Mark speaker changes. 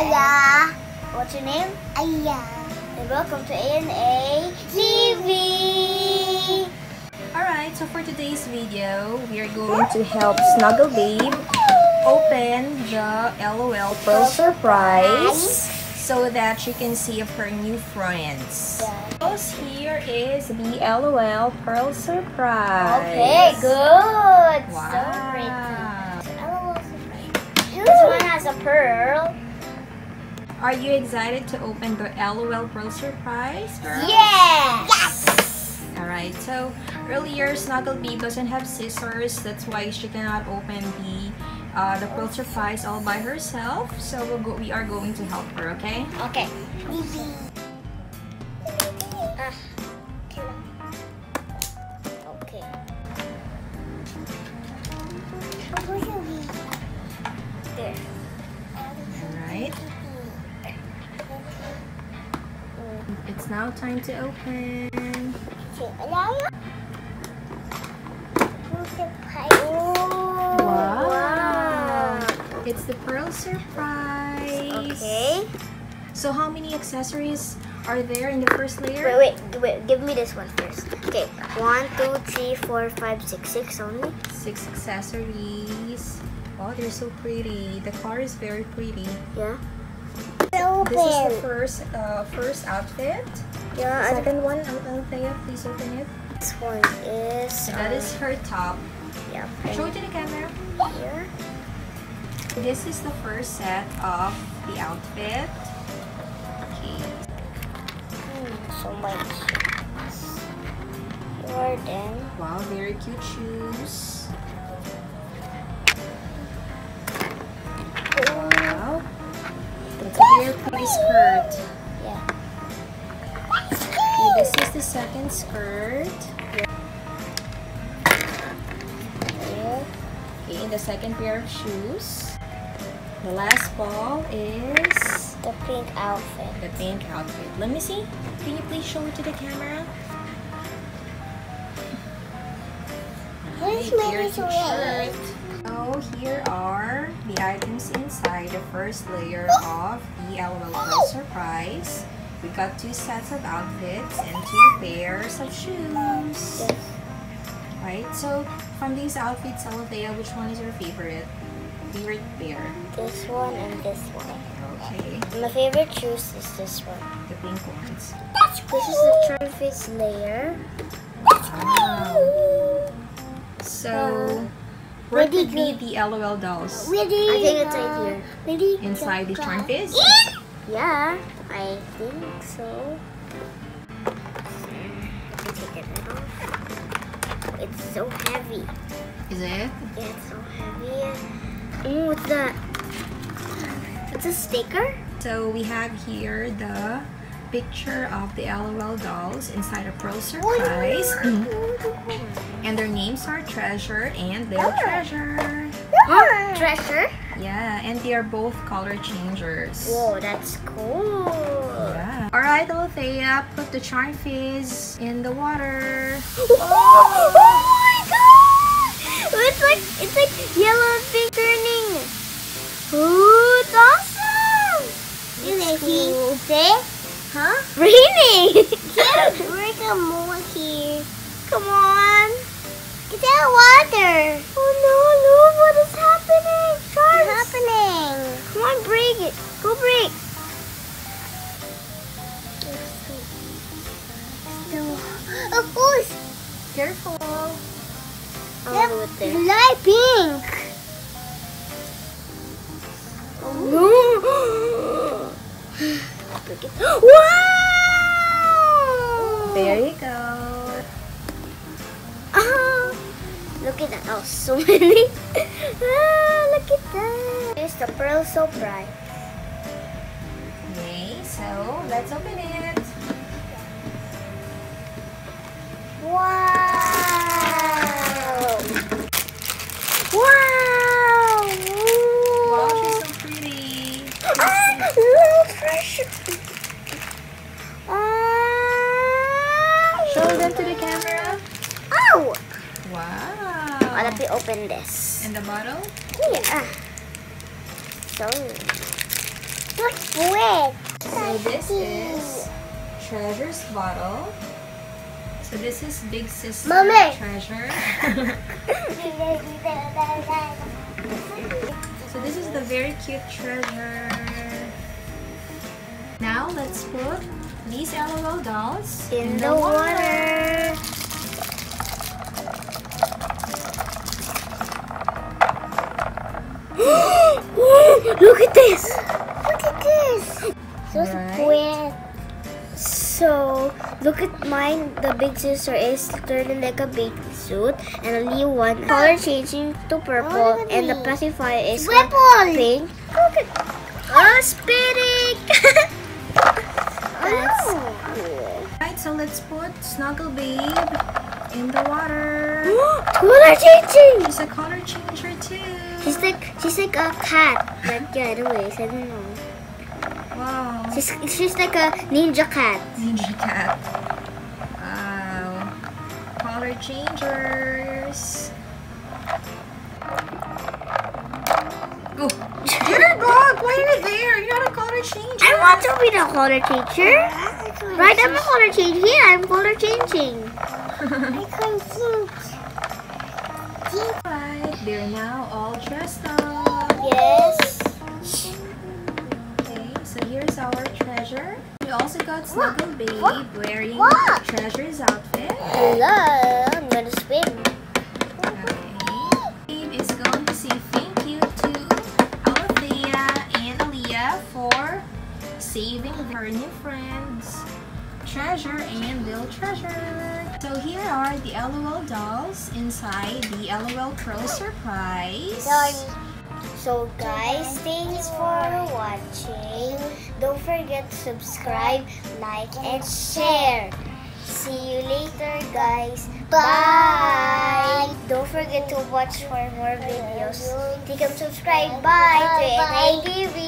Speaker 1: Aya.
Speaker 2: What's your name?
Speaker 1: Aya.
Speaker 2: And welcome to A and A TV.
Speaker 3: Alright, so for today's video, we are going to help Snuggle Babe open the LOL Pearl Surprise so that she can see of her new friends. So here is the LOL Pearl Surprise.
Speaker 2: Okay, good. So
Speaker 3: Wow.
Speaker 2: pretty. LOL surprise. This one has a pearl.
Speaker 3: Are you excited to open the LOL Pearl Surprise, girl?
Speaker 2: Yes.
Speaker 3: Alright, so earlier Snuggle Babe doesn't have scissors, that's why she cannot open the uh, the Pearl Surprise all by herself. So we'll go, we are going to help her, okay?
Speaker 2: Okay.
Speaker 1: Bibi.
Speaker 3: It's now time to open. Wow. It's the Pearl Surprise.
Speaker 2: Okay.
Speaker 3: So how many accessories are there in the first layer?
Speaker 2: Wait, wait, wait. Give me this one first. Okay. One, two, three, four, five, six. Six only.
Speaker 3: Six accessories. Oh, they're so pretty. The car is very pretty.
Speaker 2: Yeah.
Speaker 3: This is the first uh, first outfit.
Speaker 2: Yeah.
Speaker 3: Second one, Al- Alathea, please open it.
Speaker 2: this one is.
Speaker 3: So that is her top.
Speaker 2: Yeah.
Speaker 3: Show it to the camera.
Speaker 2: Here.
Speaker 3: This is the first set of the outfit. Okay.
Speaker 2: Hmm, so much. Jordan.
Speaker 3: Wow, very cute shoes. Pretty skirt.
Speaker 2: Yeah.
Speaker 3: Okay, this is the second skirt. Okay, the second pair of shoes. The last ball is
Speaker 2: The pink outfit.
Speaker 3: the pink outfit. Let me see. Can you please show it to the camera?
Speaker 1: Where's my
Speaker 3: here's your
Speaker 1: red?
Speaker 3: shirt. So here are the items inside the first layer of the LOL Pearl Surprise. We got two sets of outfits and two pairs of shoes. Right, so from these outfits, Alathea, which one is your favorite? Favorite pair?
Speaker 2: This one and this one.
Speaker 3: Okay,
Speaker 2: My favorite shoes is this one.
Speaker 3: the pink ones.
Speaker 2: This is the Trophies layer. Ah.
Speaker 3: Wow. So, where
Speaker 1: Ready,
Speaker 3: could be the LOL dolls?
Speaker 1: Ready?
Speaker 2: I think it's right here.
Speaker 1: Ready?
Speaker 3: Inside the charm fizz?
Speaker 2: Yeah, I think so. Let me take it off. It's so heavy.
Speaker 3: Is it?
Speaker 2: Yeah, it's so heavy. Oh, what's that? It's a sticker?
Speaker 3: So we have here the picture of the LOL dolls inside a Pearl Surprise. and their names are Treasure and Little oh. Treasure.
Speaker 2: Huh? Oh, Treasure?
Speaker 3: Yeah, and they are both color changers.
Speaker 2: Whoa, that's cool.
Speaker 3: Yeah. Alright, Alathea, put the charm fizz in the water.
Speaker 2: Oh, my god! It's like it's like yellow and pink turning. Ooh, it's awesome!
Speaker 1: It's
Speaker 2: cool.
Speaker 1: cool. See?
Speaker 2: Huh? Raining!
Speaker 1: Where's the more here?
Speaker 2: Come on!
Speaker 1: Get that water.
Speaker 2: Oh no, look what is happening!
Speaker 1: What's happening?
Speaker 2: Come on, break it! Go break! Still.
Speaker 1: Of course.
Speaker 3: Careful.
Speaker 2: Do.
Speaker 1: Light pink.
Speaker 2: Oh. At- wow!
Speaker 3: There you go.
Speaker 2: Look at that. Oh, so many. ah, look at that. Here's the pearl so bright.
Speaker 3: Okay, so let's open it.
Speaker 2: Wow! Wow!
Speaker 3: Wow, she's so pretty.
Speaker 2: Ah, little treasure. Ah,
Speaker 3: Show them to the camera.
Speaker 2: Oh!
Speaker 3: Wow.
Speaker 2: Oh, let me open this.
Speaker 3: And the bottle?
Speaker 2: Yeah. So,
Speaker 1: what's wet?
Speaker 3: So this is Treasure's bottle. So this is Big Sister
Speaker 1: Mommy.
Speaker 3: Treasure. So this is the very cute treasure. Now let's put these LOL dolls
Speaker 2: In the water. Look at this.
Speaker 1: Look at this. So
Speaker 3: Right.
Speaker 2: So, look at mine. The big sister is turning like a baby suit, and the little one color changing to purple, and the pacifier is
Speaker 1: Ripple.
Speaker 2: pink. Look at oh, spinning. That's
Speaker 1: Oh.
Speaker 2: cool.
Speaker 3: Right, so let's put Snuggle Babe in the water.
Speaker 2: Color changing.
Speaker 3: She's a color changer too.
Speaker 2: She's like she's like a cat. But yeah, anyways, I don't know.
Speaker 3: Wow.
Speaker 2: She's she's like a ninja cat.
Speaker 3: Ninja cat. Wow. Color changers. Oh, you're dog. Why are you there? You're not a color changer.
Speaker 2: I want to be the color teacher. Right, I'm a color changer. Here, I'm color changing.
Speaker 1: I can't think.
Speaker 3: They're now all dressed up.
Speaker 2: Yes.
Speaker 3: Okay, so here's our treasure. We also got Snuggle Babe
Speaker 1: What?
Speaker 3: wearing
Speaker 1: What?
Speaker 3: Treasure's outfit.
Speaker 2: Hello, I'm gonna swim.
Speaker 3: Okay. Babe is going to say thank you to Alathea and Aaliyah for saving her new friends, Treasure and Lil Treasure. So here are the LOL dolls inside the LOL Pearl Surprise.
Speaker 2: So guys, thanks for watching. Don't forget to subscribe, like, and share. See you later, guys. Bye. Don't forget to watch for more videos. Click and subscribe. Bye to NITV.